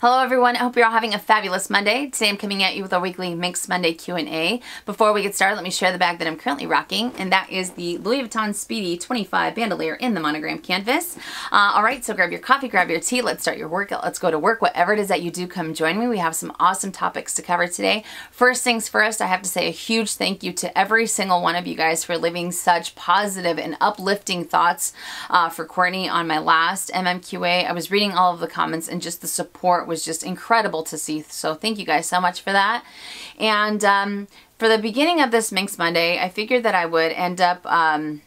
Hello everyone, I hope you're all having a fabulous Monday. Today I'm coming at you with a weekly Minks Monday Q&A. Before we get started, let me share the bag that I'm currently rocking, and that is the Louis Vuitton Speedy 25 Bandoulière in the monogram canvas. Uh, Alright, so grab your coffee, grab your tea, let's start your workout, let's go to work. Whatever it is that you do, come join me. We have some awesome topics to cover today. First things first, I have to say a huge thank you to every single one of you guys for leaving such positive and uplifting thoughts uh, for Courtney on my last MMQA. I was reading all of the comments and just the support was just incredible to see. So thank you guys so much for that. And um, for the beginning of this Minks Monday, I figured that I would end up um,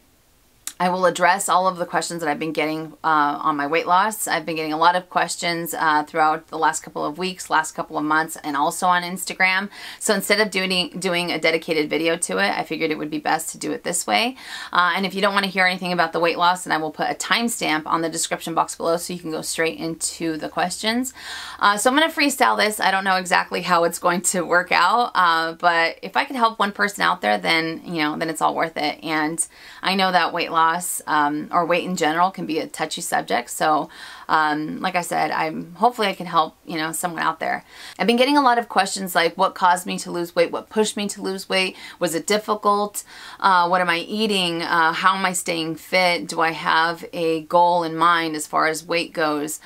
I will address all of the questions that I've been getting uh, on my weight loss. I've been getting a lot of questions uh, throughout the last couple of weeks, last couple of months, and also on Instagram. So instead of doing, doing a dedicated video to it, I figured it would be best to do it this way. Uh, and if you don't want to hear anything about the weight loss, then I will put a timestamp on the description box below so you can go straight into the questions. Uh, so I'm going to freestyle this. I don't know exactly how it's going to work out, uh, but if I could help one person out there, then, you know, then it's all worth it. And I know that weight loss loss um, or weight in general can be a touchy subject. So um, like I said, I'm hopefully I can help, you know, someone out there. I've been getting a lot of questions like what caused me to lose weight? What pushed me to lose weight? Was it difficult? Uh, what am I eating? Uh, how am I staying fit? Do I have a goal in mind as far as weight goes?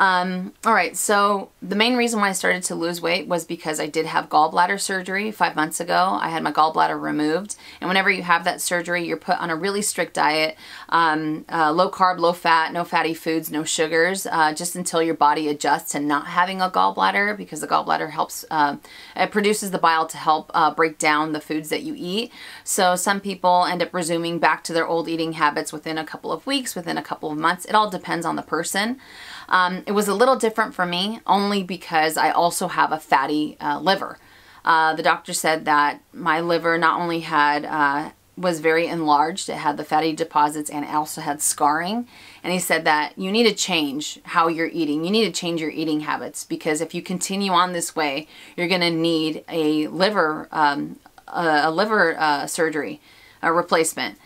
Um, all right, so the main reason why I started to lose weight was because I did have gallbladder surgery five months ago. I had my gallbladder removed, and whenever you have that surgery, you're put on a really strict diet, um, uh, low carb, low fat, no fatty foods, no sugars, uh, just until your body adjusts to not having a gallbladder because the gallbladder helps, uh, it produces the bile to help uh, break down the foods that you eat. So some people end up resuming back to their old eating habits within a couple of weeks, within a couple of months. It all depends on the person. Um, it was a little different for me only because I also have a fatty uh, liver. Uh, the doctor said that my liver not only had uh, was very enlarged, it had the fatty deposits and it also had scarring. And he said that you need to change how you're eating. You need to change your eating habits because if you continue on this way, you're going to need a liver um, a, a, liver uh, surgery, a replacement.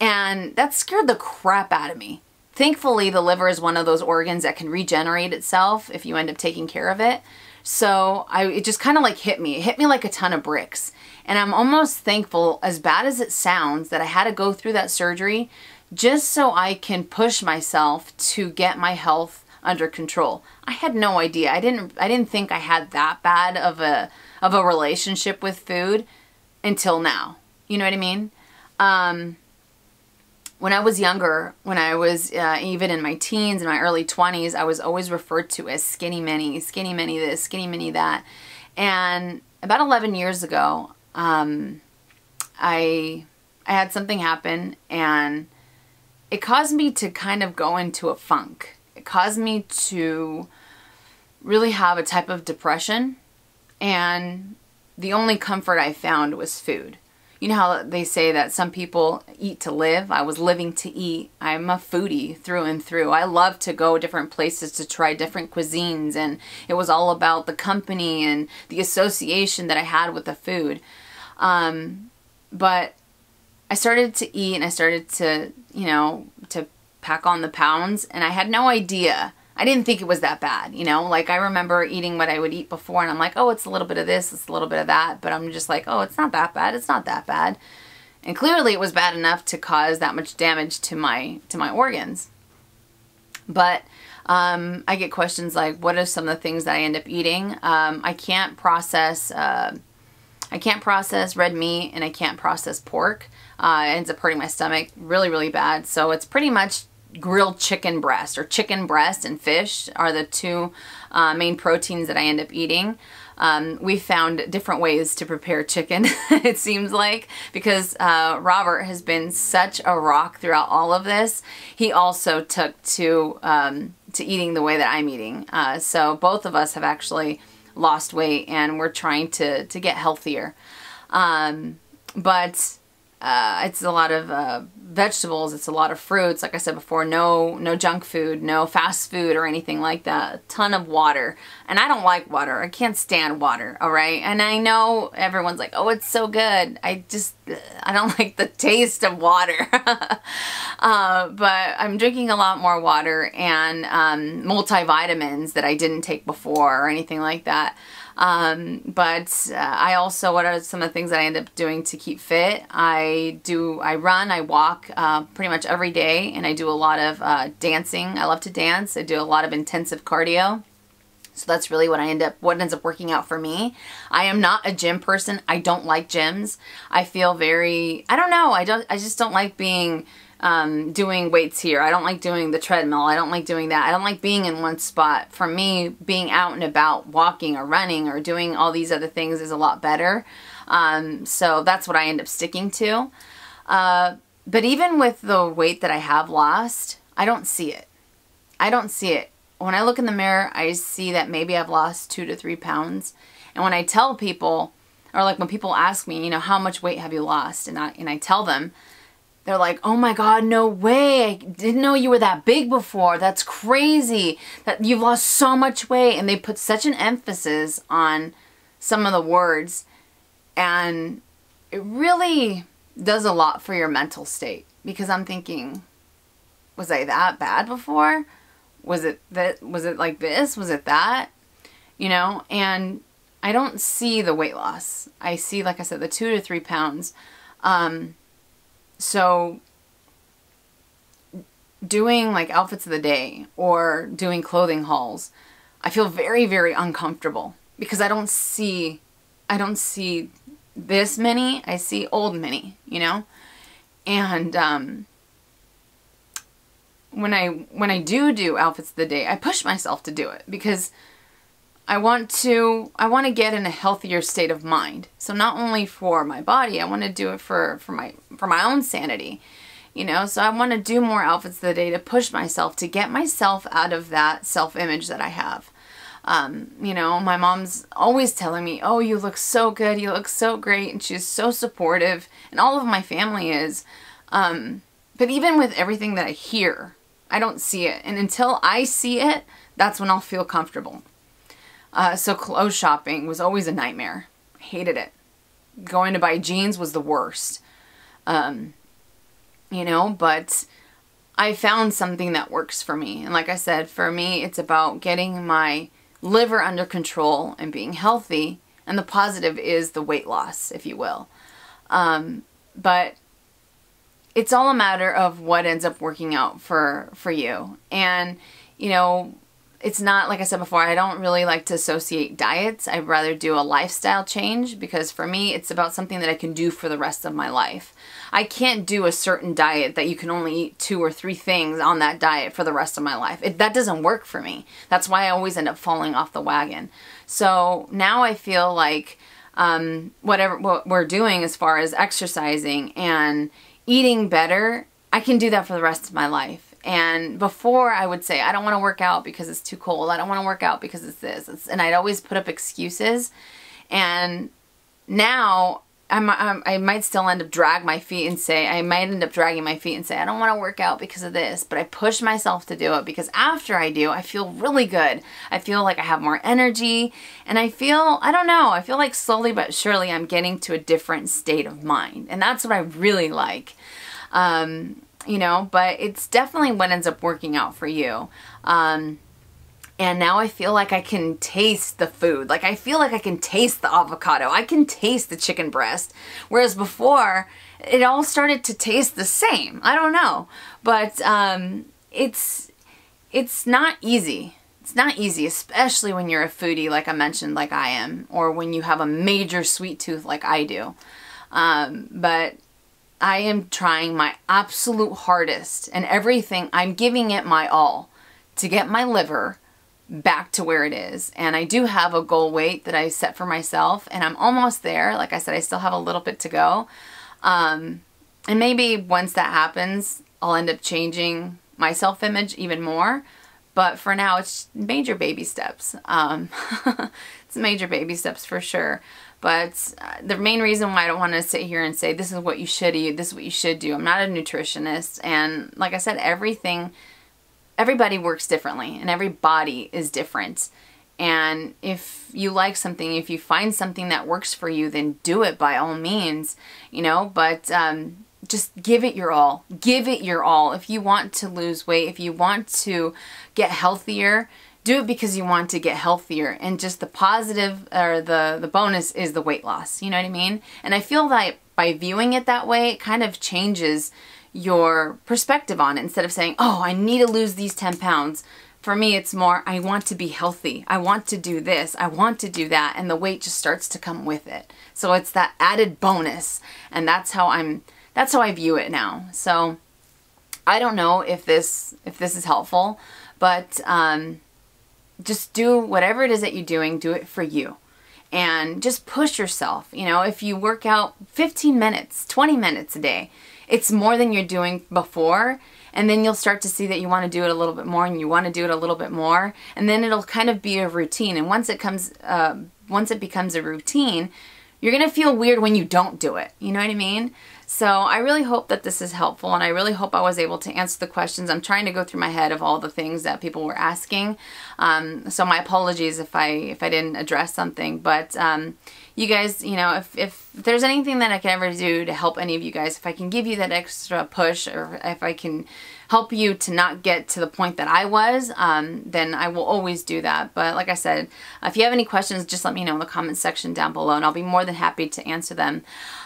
And that scared the crap out of me Thankfully, the liver is one of those organs that can regenerate itself if you end up taking care of it. So I, it just kind of like hit me. It hit me like a ton of bricks. And I'm almost thankful, as bad as it sounds, that I had to go through that surgery just so I can push myself to get my health under control. I had no idea. I didn't I didn't think I had that bad of a of a relationship with food until now. You know what I mean? Um, when I was younger, when I was uh, even in my teens and my early 20s, I was always referred to as skinny mini, skinny mini this, skinny mini that. And about 11 years ago, um, I, I had something happen and it caused me to kind of go into a funk. It caused me to really have a type of depression and the only comfort I found was food you know how they say that some people eat to live? I was living to eat. I'm a foodie through and through. I love to go different places to try different cuisines and it was all about the company and the association that I had with the food. Um, but I started to eat and I started to, you know, to pack on the pounds and I had no idea I didn't think it was that bad, you know? Like I remember eating what I would eat before and I'm like, oh, it's a little bit of this, it's a little bit of that. But I'm just like, oh, it's not that bad. It's not that bad. And clearly it was bad enough to cause that much damage to my, to my organs. But um, I get questions like, what are some of the things that I end up eating? Um, I can't process, uh, I can't process red meat and I can't process pork. Uh, it ends up hurting my stomach really, really bad. So it's pretty much grilled chicken breast or chicken breast and fish are the two uh, main proteins that I end up eating. Um, we found different ways to prepare chicken, it seems like, because uh, Robert has been such a rock throughout all of this. He also took to, um, to eating the way that I'm eating. Uh, so both of us have actually lost weight and we're trying to, to get healthier. Um, but uh, it's a lot of uh, vegetables. It's a lot of fruits. Like I said before, no no junk food, no fast food or anything like that. A ton of water. And I don't like water. I can't stand water. All right. And I know everyone's like, oh, it's so good. I just I don't like the taste of water. uh, but I'm drinking a lot more water and um, multivitamins that I didn't take before or anything like that. Um, but uh, I also, what are some of the things that I end up doing to keep fit? I do, I run, I walk uh, pretty much every day, and I do a lot of uh, dancing. I love to dance. I do a lot of intensive cardio. So that's really what I end up, what ends up working out for me. I am not a gym person. I don't like gyms. I feel very, I don't know. I don't, I just don't like being um, doing weights here. I don't like doing the treadmill. I don't like doing that. I don't like being in one spot. For me, being out and about, walking or running or doing all these other things is a lot better. Um, so that's what I end up sticking to. Uh, but even with the weight that I have lost, I don't see it. I don't see it. When I look in the mirror, I see that maybe I've lost two to three pounds. And when I tell people, or like when people ask me, you know, how much weight have you lost? And I, and I tell them, they're like, oh my God, no way. I didn't know you were that big before. That's crazy that you've lost so much weight. And they put such an emphasis on some of the words. And it really does a lot for your mental state because I'm thinking, was I that bad before? Was it that, was it like this? Was it that? You know, and I don't see the weight loss. I see, like I said, the two to three pounds. Um, so doing like outfits of the day or doing clothing hauls, I feel very, very uncomfortable because I don't see, I don't see this many. I see old many, you know? And, um, when I, when I do do outfits of the day, I push myself to do it because I want to I want to get in a healthier state of mind. So not only for my body, I want to do it for for my for my own sanity. You know, so I want to do more outfits of the day to push myself to get myself out of that self-image that I have. Um, you know, my mom's always telling me, "Oh, you look so good. You look so great." And she's so supportive, and all of my family is. Um, but even with everything that I hear, I don't see it. And until I see it, that's when I'll feel comfortable. Uh, so clothes shopping was always a nightmare. Hated it. Going to buy jeans was the worst. Um, you know, but I found something that works for me. And like I said, for me, it's about getting my liver under control and being healthy. And the positive is the weight loss, if you will. Um, but it's all a matter of what ends up working out for for you. And you know, it's not, like I said before, I don't really like to associate diets. I'd rather do a lifestyle change because for me, it's about something that I can do for the rest of my life. I can't do a certain diet that you can only eat two or three things on that diet for the rest of my life. It, that doesn't work for me. That's why I always end up falling off the wagon. So now I feel like um, whatever what we're doing as far as exercising and eating better, I can do that for the rest of my life and before I would say, I don't want to work out because it's too cold. I don't want to work out because it's this. It's, and I'd always put up excuses. And now I'm, I'm, i might still end up drag my feet and say, I might end up dragging my feet and say, I don't want to work out because of this. But I push myself to do it because after I do, I feel really good. I feel like I have more energy. And I feel, I don't know, I feel like slowly but surely I'm getting to a different state of mind. And that's what I really like. Um, you know, but it's definitely what ends up working out for you. Um, and now I feel like I can taste the food. Like I feel like I can taste the avocado. I can taste the chicken breast. Whereas before, it all started to taste the same. I don't know. But um, it's it's not easy. It's not easy, especially when you're a foodie like I mentioned, like I am, or when you have a major sweet tooth like I do. Um, but I am trying my absolute hardest and everything, I'm giving it my all to get my liver back to where it is. And I do have a goal weight that I set for myself and I'm almost there. Like I said, I still have a little bit to go. Um, and maybe once that happens, I'll end up changing my self-image even more. But for now, it's major baby steps. Um, it's major baby steps for sure. But uh, the main reason why I don't want to sit here and say this is what you should eat, this is what you should do. I'm not a nutritionist, and like I said, everything, everybody works differently, and every body is different. And if you like something, if you find something that works for you, then do it by all means, you know. But um, just give it your all. Give it your all. If you want to lose weight, if you want to get healthier, do it because you want to get healthier. And just the positive or the, the bonus is the weight loss. You know what I mean? And I feel that by viewing it that way, it kind of changes your perspective on it. Instead of saying, oh, I need to lose these 10 pounds. For me, it's more, I want to be healthy. I want to do this. I want to do that. And the weight just starts to come with it. So it's that added bonus. And that's how I'm that's how I view it now. So I don't know if this if this is helpful, but um, just do whatever it is that you're doing, do it for you. And just push yourself. You know, if you work out 15 minutes, 20 minutes a day, it's more than you're doing before. And then you'll start to see that you want to do it a little bit more and you want to do it a little bit more. And then it'll kind of be a routine. And once it comes, uh, once it becomes a routine, you're going to feel weird when you don't do it. You know what I mean? So I really hope that this is helpful and I really hope I was able to answer the questions. I'm trying to go through my head of all the things that people were asking. Um, so my apologies if I if I didn't address something. But um, you guys, you know, if, if there's anything that I can ever do to help any of you guys, if I can give you that extra push or if I can help you to not get to the point that I was, um, then I will always do that. But like I said, if you have any questions, just let me know in the comments section down below and I'll be more than happy to answer them.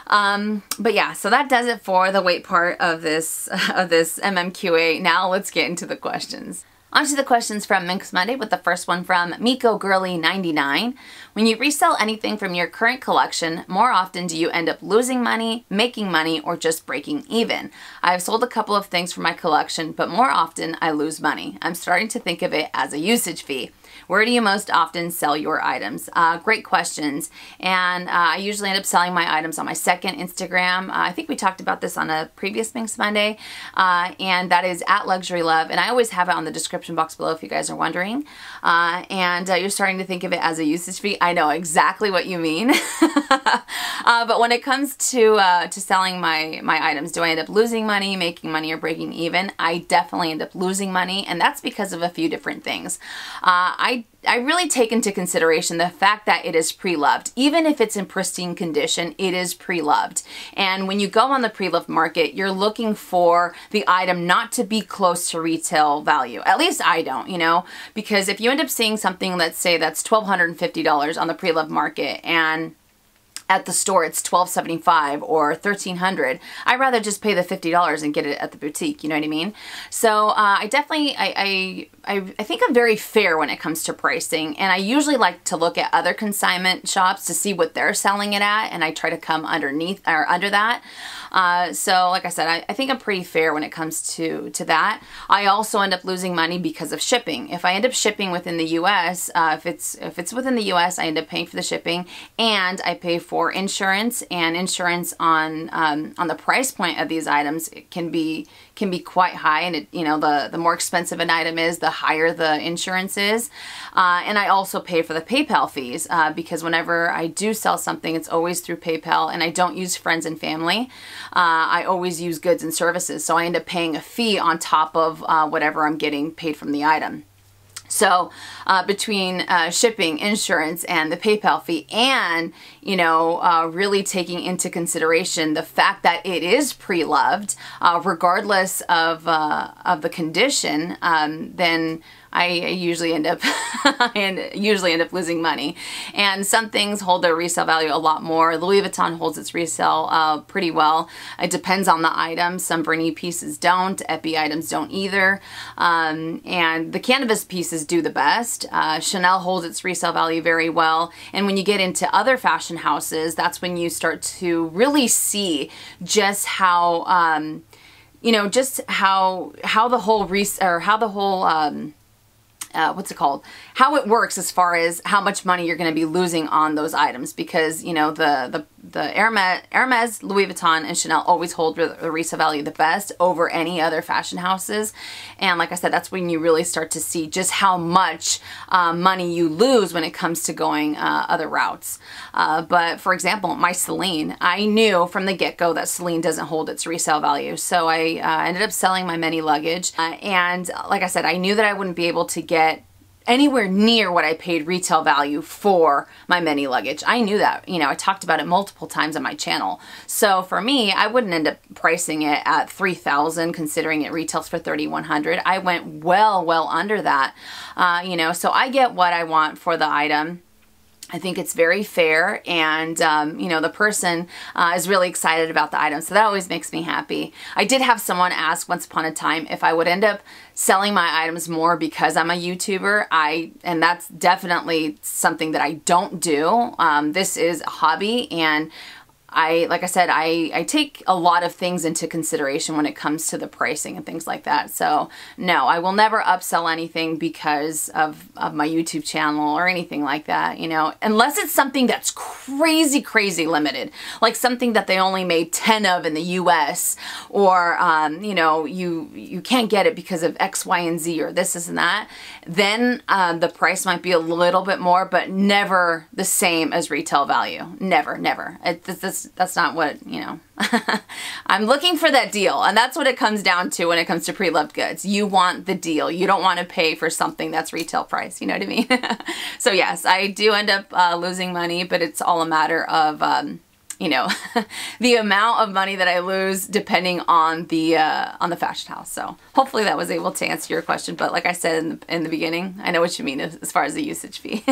Um, but yeah, so that does it for the weight part of this, of this MMQA. Now let's get into the questions. On to the questions from Minks Monday with the first one from Miko Girly 99. When you resell anything from your current collection, more often do you end up losing money, making money, or just breaking even? I've sold a couple of things from my collection, but more often I lose money. I'm starting to think of it as a usage fee. Where do you most often sell your items? Uh, great questions. And uh, I usually end up selling my items on my second Instagram. Uh, I think we talked about this on a previous Minks Monday. Uh, and that is at Luxury Love. And I always have it on the description box below if you guys are wondering. Uh, and uh, you're starting to think of it as a usage fee. I know exactly what you mean. but when it comes to to selling my, my items, do I end up losing money, making money, or breaking even? I definitely end up losing money. And that's because of a few different things. I I, really take into consideration the fact that it is pre-loved. Even if it's in pristine condition, it is pre-loved. And when you go on the pre-loved market, you're looking for the item not to be close to retail value. At least I don't, you know, because if you end up seeing something, let's say that's $1,250 on the pre-loved market and at the store it's 12.75 or 1300 I'd rather just pay the $50 and get it at the boutique you know what I mean so uh, I definitely I, I, I think I'm very fair when it comes to pricing and I usually like to look at other consignment shops to see what they're selling it at and I try to come underneath or under that uh, so like I said, I, I, think I'm pretty fair when it comes to, to that. I also end up losing money because of shipping. If I end up shipping within the U.S., uh, if it's if it's within the U.S., I end up paying for the shipping and I pay for insurance and insurance on um, on the price point of these items can be can be quite high and it, you know the the more expensive an item is the higher the insurance is uh, and I also pay for the PayPal fees uh, because whenever I do sell something it's always through PayPal and I don't use friends and family uh, I always use goods and services so I end up paying a fee on top of uh, whatever I'm getting paid from the item. So uh, between uh, shipping, insurance, and the PayPal fee, and you know, uh, really taking into consideration the fact that it is pre-loved, uh, regardless of uh, of the condition, um, then I usually end up and usually end up losing money. And some things hold their resale value a lot more. Louis Vuitton holds its resale uh, pretty well. It depends on the item. Some Vernis pieces don't. Epi items don't either. Um, and the canvas pieces do the best. Uh, Chanel holds its resale value very well. And when you get into other fashion houses, that's when you start to really see just how um, you know just how how the whole res or how the whole um, uh, what's it called? How it works as far as how much money you're going to be losing on those items because you know the the the Hermes, Hermes, Louis Vuitton, and Chanel always hold the resale value the best over any other fashion houses. And like I said, that's when you really start to see just how much uh, money you lose when it comes to going uh, other routes. Uh, but for example, my Celine, I knew from the get-go that Celine doesn't hold its resale value. So I uh, ended up selling my mini luggage. Uh, and like I said, I knew that I wouldn't be able to get anywhere near what I paid retail value for my mini luggage. I knew that. You know, I talked about it multiple times on my channel. So for me, I wouldn't end up pricing it at 3000 considering it retails for 3100 I went well, well under that. Uh, you know, so I get what I want for the item. I think it's very fair and um, you know the person uh, is really excited about the item so that always makes me happy. I did have someone ask once upon a time if I would end up selling my items more because I'm a YouTuber I and that's definitely something that I don't do. Um, this is a hobby and I, like I said, I, I take a lot of things into consideration when it comes to the pricing and things like that. So no, I will never upsell anything because of, of my YouTube channel or anything like that, you know, unless it's something that's crazy, crazy limited, like something that they only made 10 of in the US or, um, you know, you, you can't get it because of X, Y, and Z or this, this, and that. Then uh, the price might be a little bit more, but never the same as retail value. Never, never. It, this, that's not what, you know, I'm looking for that deal. And that's what it comes down to when it comes to pre-loved goods. You want the deal. You don't want to pay for something that's retail price. You know what I mean? so yes, I do end up uh, losing money, but it's all a matter of, um, you know, the amount of money that I lose depending on the uh, on the fashion house. So hopefully that was able to answer your question. But like I said in the, in the beginning, I know what you mean as, as far as the usage fee.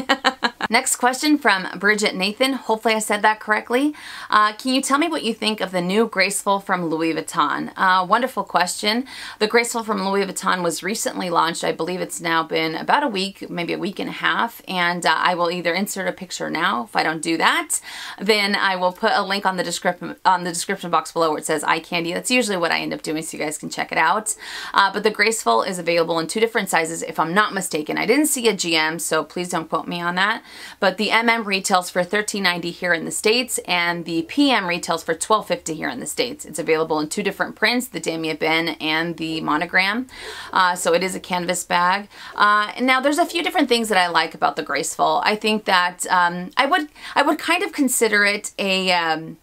Next question from Bridget Nathan. Hopefully I said that correctly. Uh, can you tell me what you think of the new Graceful from Louis Vuitton? Uh, wonderful question. The Graceful from Louis Vuitton was recently launched. I believe it's now been about a week, maybe a week and a half. And uh, I will either insert a picture now. If I don't do that, then I will put a link on the description on the description box below where it says eye candy. That's usually what I end up doing so you guys can check it out. Uh, but the Graceful is available in two different sizes if I'm not mistaken. I didn't see a GM, so please don't quote me on that. But the MM retails for $13.90 here in the States and the PM retails for $12.50 here in the States. It's available in two different prints, the Damier Ebene and the monogram. Uh, so it is a canvas bag. Uh, now there's a few different things that I like about the Graceful. I think that um, I would I would kind of consider it a um,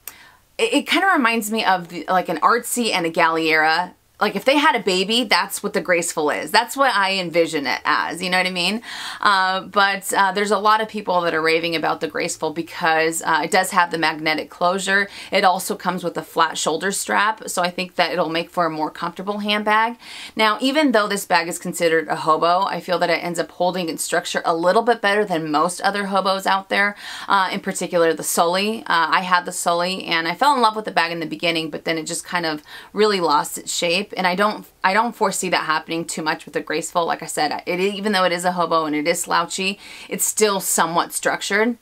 it, it kind of reminds me of the, like an artsy and a Galliera like if they had a baby, that's what the graceful is. That's what I envision it as, you know what I mean? Uh, but uh, there's a lot of people that are raving about the graceful because uh, it does have the magnetic closure. It also comes with a flat shoulder strap, so I think that it'll make for a more comfortable handbag. Now, even though this bag is considered a hobo, I feel that it ends up holding its structure a little bit better than most other hobos out there, uh, in particular the Sully. Uh, I had the Sully and I fell in love with the bag in the beginning, but then it just kind of really lost its shape and I don't I don't foresee that happening too much with the graceful. Like I said, it even though it is a hobo and it is slouchy, it's still somewhat structured.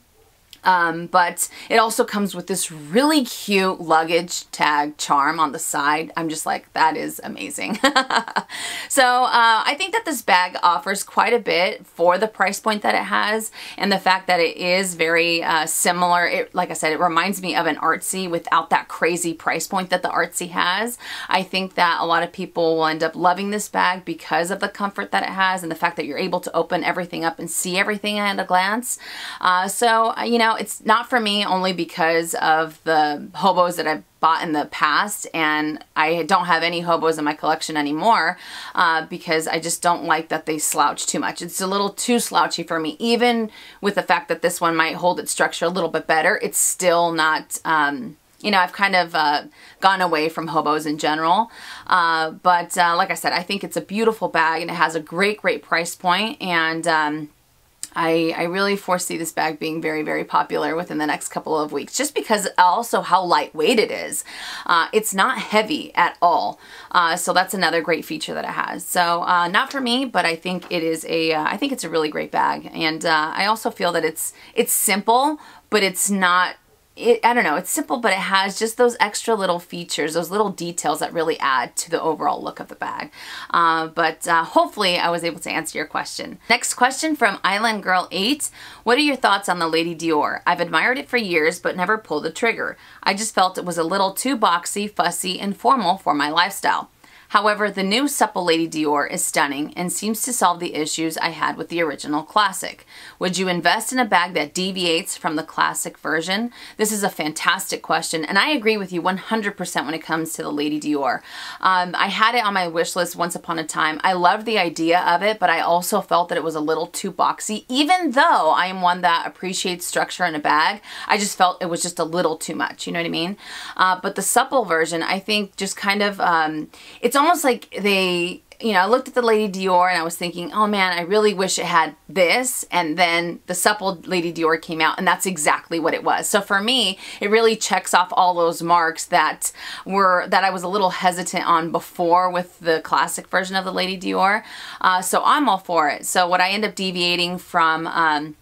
Um, but it also comes with this really cute luggage tag charm on the side. I'm just like, that is amazing. so uh, I think that this bag offers quite a bit for the price point that it has and the fact that it is very uh, similar. It, like I said, it reminds me of an Artsy without that crazy price point that the Artsy has. I think that a lot of people will end up loving this bag because of the comfort that it has and the fact that you're able to open everything up and see everything at a glance. Uh, so, uh, you know, know, it's not for me only because of the hobos that I've bought in the past and I don't have any hobos in my collection anymore uh, because I just don't like that they slouch too much. It's a little too slouchy for me. Even with the fact that this one might hold its structure a little bit better, it's still not... Um, you know, I've kind of uh, gone away from hobos in general. Uh, but uh, like I said, I think it's a beautiful bag and it has a great, great price. And um, I, I really foresee this bag being very, very popular within the next couple of weeks, just because also how lightweight it is. Uh, it's not heavy at all, uh, so that's another great feature that it has. So uh, not for me, but I think it is a, uh, I think it's a really great bag, and uh, I also feel that it's it's simple, but it's not it, I don't know, it's simple, but it has just those extra little features, those little details that really add to the overall look of the bag. Uh, but uh, hopefully I was able to answer your question. Next question from Island Girl 8. What are your thoughts on the Lady Dior? I've admired it for years, but never pulled the trigger. I just felt it was a little too boxy, fussy, and formal for my lifestyle. However, the new Supple Lady Dior is stunning and seems to solve the issues I had with the original classic. Would you invest in a bag that deviates from the classic version? This is a fantastic question, and I agree with you 100% when it comes to the Lady Dior. Um, I had it on my wish list once upon a time. I loved the idea of it, but I also felt that it was a little too boxy. Even though I am one that appreciates structure in a bag, I just felt it was just a little too much, you know what I mean? Uh, but the supple version, I think just kind of, um, it's almost like they you know, I looked at the Lady Dior and I was thinking, oh man, I really wish it had this. And then the supple Lady Dior came out and that's exactly what it was. So for me, it really checks off all those marks that were, that I was a little hesitant on before with the classic version of the Lady Dior. Uh, so I'm all for it. So what I end up deviating from, um,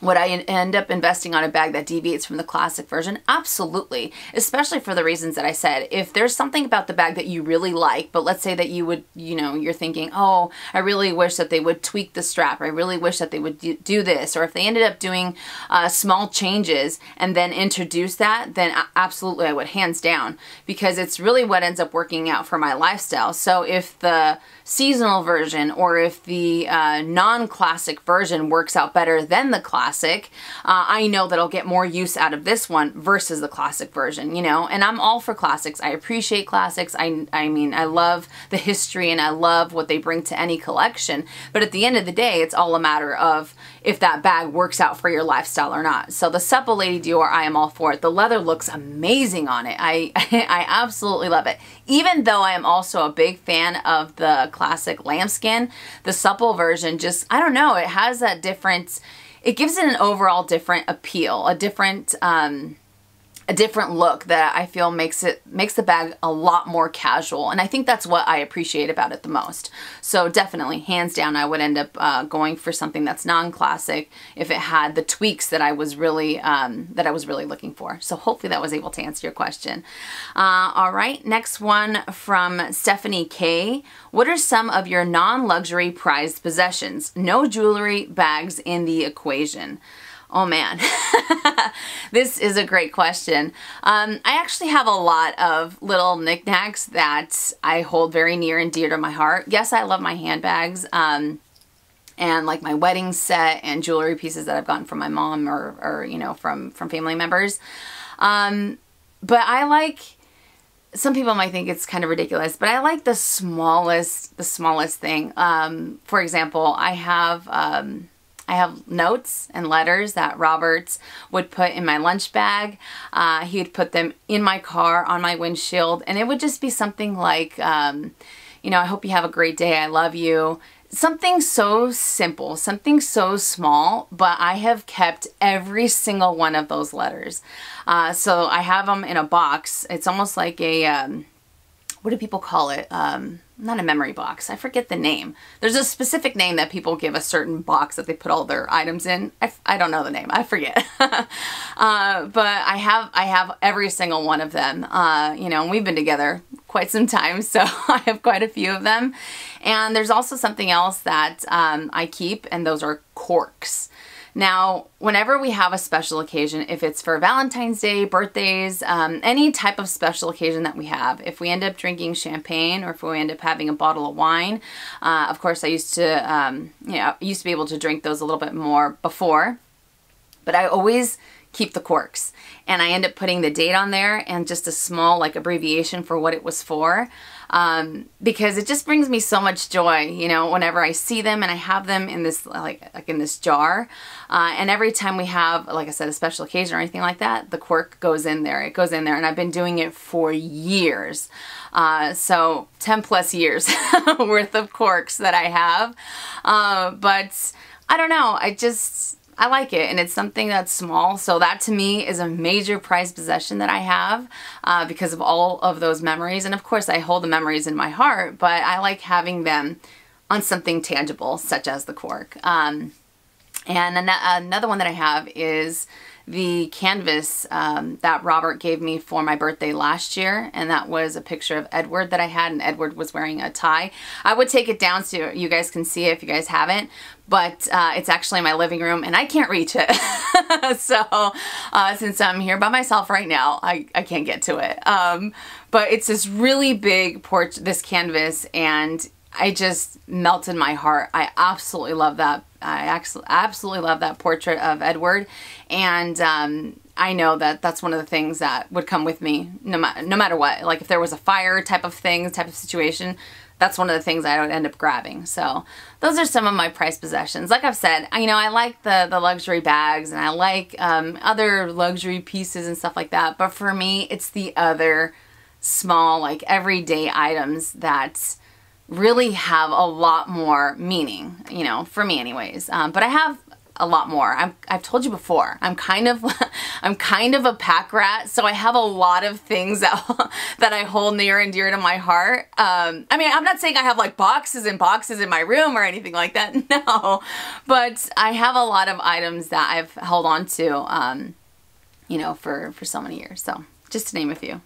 would I end up investing on a bag that deviates from the classic version? Absolutely, especially for the reasons that I said. If there's something about the bag that you really like, but let's say that you would, you know, you're thinking, oh, I really wish that they would tweak the strap, or I really wish that they would do this, or if they ended up doing uh, small changes and then introduce that, then absolutely I would, hands down, because it's really what ends up working out for my lifestyle. So if the seasonal version or if the uh, non-classic version works out better than the classic, uh, I know that I'll get more use out of this one versus the classic version, you know? And I'm all for classics. I appreciate classics. I, I mean, I love the history and I love what they bring to any collection. But at the end of the day, it's all a matter of if that bag works out for your lifestyle or not. So the Supple Lady Dior, I am all for it. The leather looks amazing on it. I, I absolutely love it. Even though I am also a big fan of the classic lambskin, the supple version just, I don't know, it has that different, it gives it an overall different appeal, a different, um, a different look that I feel makes it makes the bag a lot more casual. And I think that's what I appreciate about it the most. So definitely hands down I would end up uh, going for something that's non-classic if it had the tweaks that I was really um, that I was really looking for. So hopefully that was able to answer your question. Uh, all right next one from Stephanie K. What are some of your non-luxury prized possessions? No jewelry bags in the equation Oh man, this is a great question. Um, I actually have a lot of little knickknacks that I hold very near and dear to my heart. Yes, I love my handbags. Um, and like my wedding set and jewelry pieces that I've gotten from my mom or, or you know, from, from family members. Um, but I like, some people might think it's kind of ridiculous, but I like the smallest, the smallest thing. Um, for example, I have, um, I have notes and letters that Roberts would put in my lunch bag. Uh, he would put them in my car on my windshield and it would just be something like, um, you know, I hope you have a great day. I love you. Something so simple, something so small, but I have kept every single one of those letters. Uh, so I have them in a box. It's almost like a, um, what do people call it? Um, not a memory box. I forget the name. There's a specific name that people give a certain box that they put all their items in. I, I don't know the name. I forget. uh, but I have I have every single one of them. Uh, you know, we've been together quite some time, so I have quite a few of them. And there's also something else that um, I keep, and those are corks. Now, whenever we have a special occasion, if it's for Valentine's Day, birthdays, um, any type of special occasion that we have, if we end up drinking champagne or if we end up having a bottle of wine, uh, of course I used to, um, you know, used to be able to drink those a little bit more before, but I always keep the corks. And I end up putting the date on there and just a small like abbreviation for what it was for um, because it just brings me so much joy, you know, whenever I see them and I have them in this, like, like in this jar. Uh, and every time we have, like I said, a special occasion or anything like that, the cork goes in there. It goes in there and I've been doing it for years. Uh, so 10 plus years worth of corks that I have. Uh, but I don't know, I just, I like it and it's something that's small so that to me is a major prized possession that I have uh, because of all of those memories and of course I hold the memories in my heart but I like having them on something tangible such as the cork. Um, and an another one that I have is the canvas um, that Robert gave me for my birthday last year, and that was a picture of Edward that I had, and Edward was wearing a tie. I would take it down so you guys can see it if you guys haven't, but uh, it's actually in my living room and I can't reach it. so uh, since I'm here by myself right now, I, I can't get to it. Um, but it's this really big porch, this canvas, and I just melted my heart. I absolutely love that. I absolutely love that portrait of Edward. And um, I know that that's one of the things that would come with me no, ma no matter what. Like if there was a fire type of thing, type of situation, that's one of the things I would end up grabbing. So those are some of my prized possessions. Like I've said, you know, I like the, the luxury bags and I like um, other luxury pieces and stuff like that. But for me, it's the other small, like everyday items that really have a lot more meaning, you know, for me anyways. Um, but I have a lot more. i have told you before, I'm kind of, I'm kind of a pack rat, so I have a lot of things that, that I hold near and dear to my heart. Um, I mean, I'm not saying I have like boxes and boxes in my room or anything like that, no, but I have a lot of items that I've held on to, um, you know, for, for so many years, so just to name a few.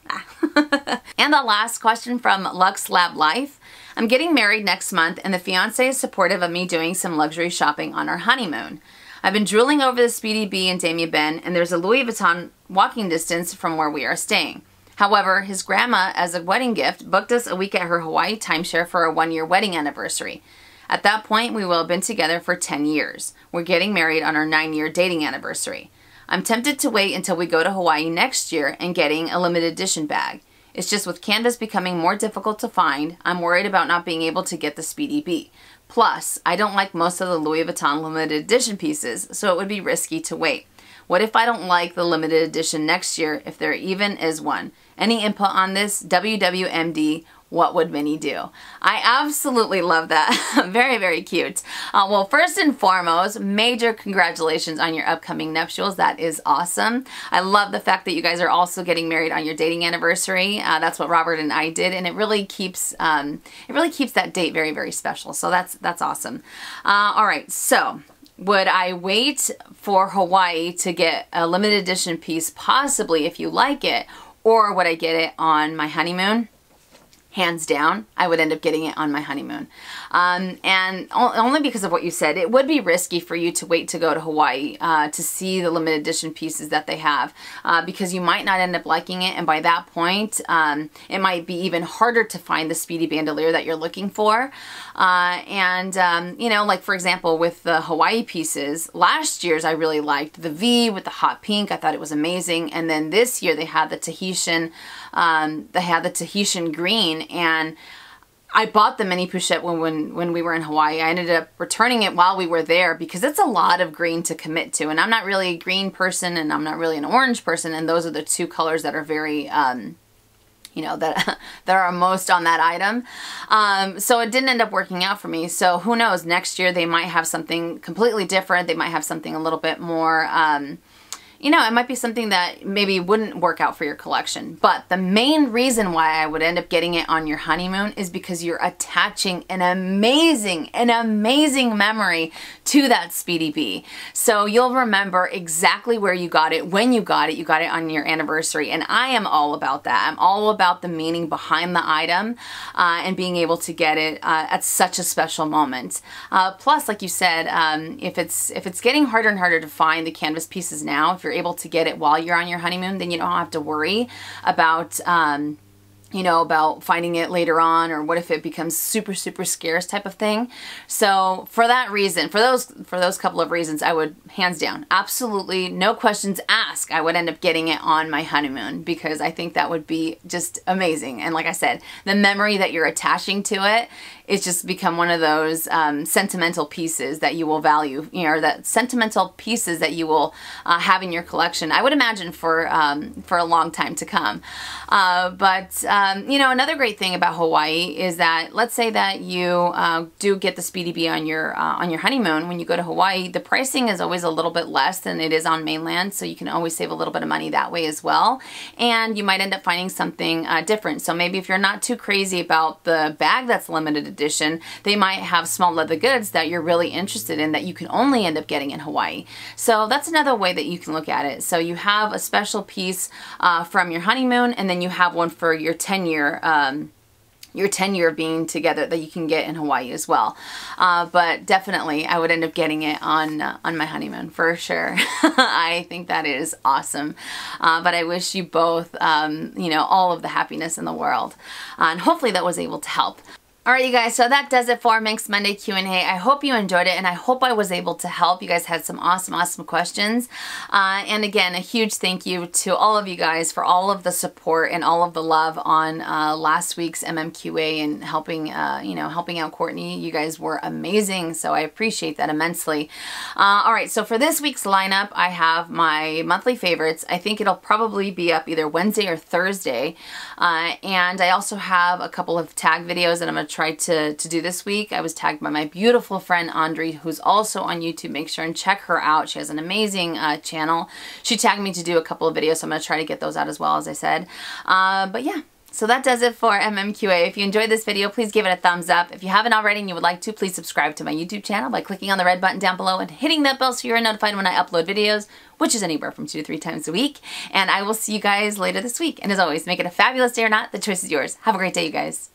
and the last question from Lux Lab Life. I'm getting married next month and the fiance is supportive of me doing some luxury shopping on our honeymoon. I've been drooling over the Speedy B and Damier Ebene, and there's a Louis Vuitton walking distance from where we are staying. However, his grandma, as a wedding gift, booked us a week at her Hawaii timeshare for a one-year wedding anniversary. At that point, we will have been together for 10 years. We're getting married on our nine-year dating anniversary. I'm tempted to wait until we go to Hawaii next year and getting a limited edition bag. It's just with canvas becoming more difficult to find, I'm worried about not being able to get the Speedy B. Plus, I don't like most of the Louis Vuitton limited edition pieces, so it would be risky to wait. What if I don't like the limited edition next year, if there even is one? Any input on this? WWMD what would Minnie do? I absolutely love that. very, very cute. Uh, well, first and foremost, major congratulations on your upcoming nuptials. That is awesome. I love the fact that you guys are also getting married on your dating anniversary. Uh, that's what Robert and I did, and it really keeps um, it really keeps that date very, very special. So that's that's awesome. Uh, all right, so would I wait for Hawaii to get a limited edition piece, possibly if you like it, or would I get it on my honeymoon? Hands down, I would end up getting it on my honeymoon. Um, and only because of what you said, it would be risky for you to wait to go to Hawaii uh, to see the limited edition pieces that they have uh, because you might not end up liking it and by that point um, it might be even harder to find the speedy Bandoulière that you're looking for. Uh, and um, you know like for example with the Hawaii pieces, last year's I really liked the V with the hot pink. I thought it was amazing and then this year they had the Tahitian, um, they had the Tahitian green and I bought the mini Pochette when, when, when we were in Hawaii. I ended up returning it while we were there because it's a lot of green to commit to. And I'm not really a green person and I'm not really an orange person. And those are the two colors that are very, um, you know, that, that are most on that item. Um, so it didn't end up working out for me. So who knows, next year they might have something completely different. They might have something a little bit more, um, you know, it might be something that maybe wouldn't work out for your collection. But the main reason why I would end up getting it on your honeymoon is because you're attaching an amazing, an amazing memory to that Speedy B. So you'll remember exactly where you got it, when you got it, you got it on your anniversary. And I am all about that. I'm all about the meaning behind the item uh, and being able to get it uh, at such a special moment. Uh, plus, like you said, um, if it's if it's getting harder and harder to find the canvas pieces now, if you're you're able to get it while you're on your honeymoon, then you don't have to worry about um, you know, about finding it later on or what if it becomes super, super scarce type of thing. So for that reason, for those, for those couple of reasons, I would hands down, absolutely no questions asked. I would end up getting it on my honeymoon because I think that would be just amazing. And like I said, the memory that you're attaching to it it's just become one of those um, sentimental pieces that you will value, you know, that sentimental pieces that you will uh, have in your collection. I would imagine for um, for a long time to come. Uh, but Um, you know, another great thing about Hawaii is that let's say that you uh, do get the Speedy B on your uh, on your honeymoon when you go to Hawaii, the pricing is always a little bit less than it is on mainland, so you can always save a little bit of money that way as well. And you might end up finding something uh, different. So maybe if you're not too crazy about the bag that's limited edition, they might have small leather goods that you're really interested in that you can only end up getting in Hawaii. So that's another way that you can look at it. So you have a special piece uh, from your honeymoon, and then you have one for your 10 year. Um, your 10 year being together that you can get in Hawaii as well. Uh, but definitely I would end up getting it on uh, on my honeymoon for sure. I think that is awesome. Uh, but I wish you both, um, you know, all of the happiness in the world. and hopefully that was able to help. Alright you guys, so that does it for Minks Monday Q&A. I hope you enjoyed it and I hope I was able to help. You guys had some awesome, awesome questions. Uh, and again, a huge thank you to all of you guys for all of the support and all of the love on uh, last week's MMQA and helping, uh, you know, helping out Courtney. You guys were amazing, so I appreciate that immensely. Uh, Alright, so for this week's lineup, I have my monthly favorites. I think it'll probably be up either Wednesday or Thursday. Uh, and I also have a couple of tag videos that I'm going to tried to, to do this week. I was tagged by my beautiful friend Andre, who's also on YouTube. Make sure and check her out. She has an amazing uh, channel. She tagged me to do a couple of videos, so I'm going to try to get those out as well, as I said. Uh, but yeah, so that does it for MMQA. If you enjoyed this video, please give it a thumbs up. If you haven't already and you would like to, please subscribe to my YouTube channel by clicking on the red button down below and hitting that bell so you're notified when I upload videos, which is anywhere from two to three times a week. And I will see you guys later this week. And as always, make it a fabulous day or not, the choice is yours. Have a great day, you guys.